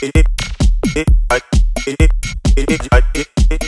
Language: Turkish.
Beni, beni, beni, beni, beni, beni,